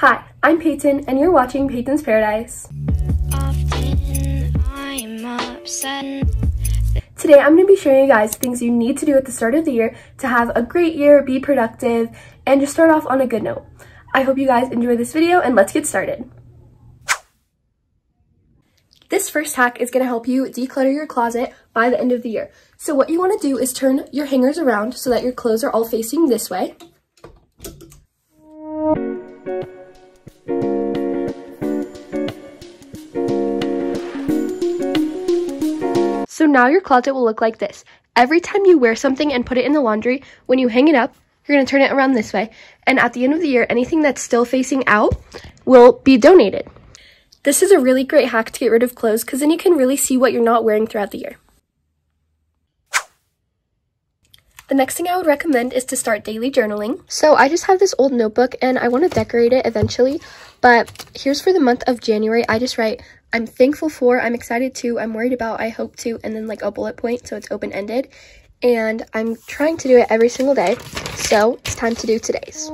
Hi, I'm Peytyn, and you're watching Peytyn's Paradise. Today, I'm going to be showing you guys things you need to do at the start of the year to have a great year, be productive, and just start off on a good note. I hope you guys enjoy this video, and let's get started. This first hack is going to help you declutter your closet by the end of the year. So what you want to do is turn your hangers around so that your clothes are all facing this way. So now your closet will look like this. Every time you wear something and put it in the laundry, when you hang it up, you're going to turn it around this way. And at the end of the year, anything that's still facing out will be donated. This is a really great hack to get rid of clothes because then you can really see what you're not wearing throughout the year. The next thing I would recommend is to start daily journaling. So I just have this old notebook and I want to decorate it eventually, but here's for the month of January. I just write, I'm thankful for, I'm excited to, I'm worried about, I hope to, and then like a bullet point so it's open-ended. And I'm trying to do it every single day, so it's time to do today's.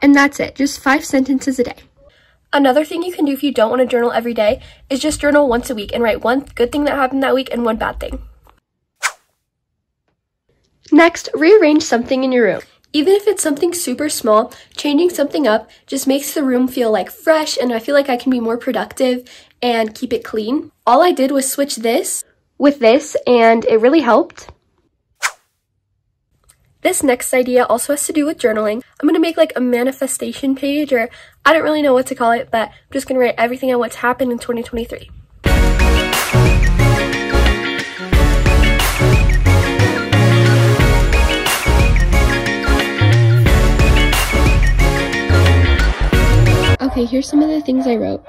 And that's it, just five sentences a day. Another thing you can do if you don't want to journal every day is just journal once a week and write one good thing that happened that week and one bad thing. Next, rearrange something in your room. Even if it's something super small, changing something up just makes the room feel like fresh and I feel like I can be more productive and keep it clean. All I did was switch this with this and it really helped. This next idea also has to do with journaling. I'm going to make like a manifestation page or I don't really know what to call it, but I'm just going to write everything on what's happened in 2023. Okay, here's some of the things I wrote.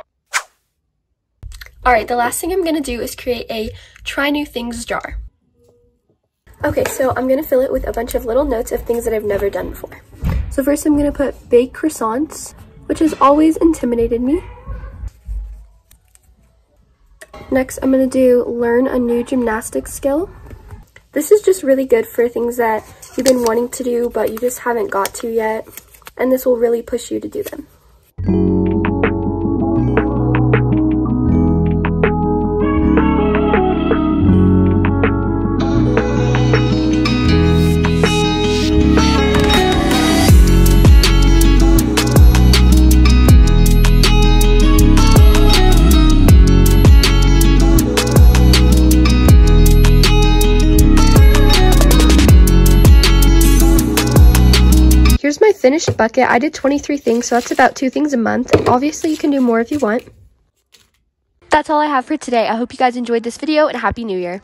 Alright, the last thing I'm going to do is create a try new things jar. Okay, so I'm to fill it with a bunch of little notes of things that I've never done before. So first I'm to put bake croissants, which has always intimidated me. Next, I'm to do learn a new gymnastics skill. This is just really good for things that you've been wanting to do, but you just haven't got to yet. And this will really push you to do them. Here's my finished bucket. I did 23 things, so that's about two things a month. Obviously, you can do more if you want. That's all I have for today. I hope you guys enjoyed this video, and Happy New Year.